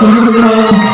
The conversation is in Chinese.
啊。